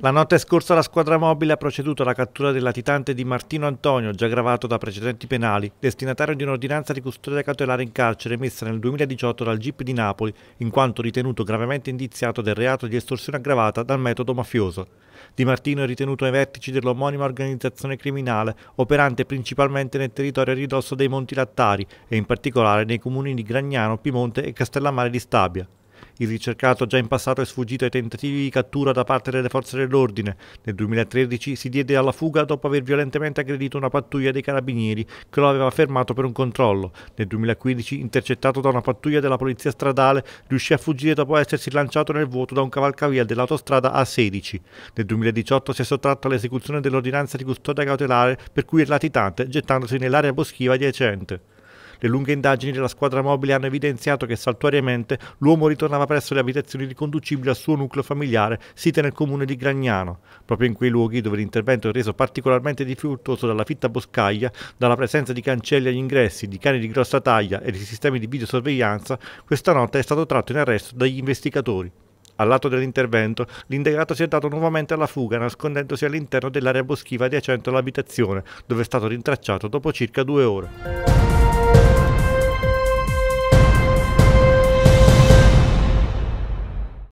La notte scorsa la squadra mobile ha proceduto alla cattura del latitante di Martino Antonio, già gravato da precedenti penali, destinatario di un'ordinanza di custodia cautelare in carcere emessa nel 2018 dal GIP di Napoli, in quanto ritenuto gravemente indiziato del reato di estorsione aggravata dal metodo mafioso. Di Martino è ritenuto ai vertici dell'omonima organizzazione criminale, operante principalmente nel territorio a ridosso dei Monti Lattari e in particolare nei comuni di Gragnano, Pimonte e Castellammare di Stabia. Il ricercato già in passato è sfuggito ai tentativi di cattura da parte delle forze dell'ordine. Nel 2013 si diede alla fuga dopo aver violentemente aggredito una pattuglia dei carabinieri che lo aveva fermato per un controllo. Nel 2015, intercettato da una pattuglia della polizia stradale, riuscì a fuggire dopo essersi lanciato nel vuoto da un cavalcavia dell'autostrada A16. Nel 2018 si è sottratto all'esecuzione dell'ordinanza di custodia cautelare per cui è latitante gettandosi nell'area boschiva adiacente. Le lunghe indagini della squadra mobile hanno evidenziato che saltuariamente l'uomo ritornava presso le abitazioni riconducibili al suo nucleo familiare site nel comune di Gragnano, proprio in quei luoghi dove l'intervento è reso particolarmente difficoltoso dalla fitta boscaglia, dalla presenza di cancelli agli ingressi, di cani di grossa taglia e di sistemi di videosorveglianza, questa notte è stato tratto in arresto dagli investigatori. Al lato dell'intervento, l'indagato si è dato nuovamente alla fuga, nascondendosi all'interno dell'area boschiva adiacente all'abitazione, dove è stato rintracciato dopo circa due ore.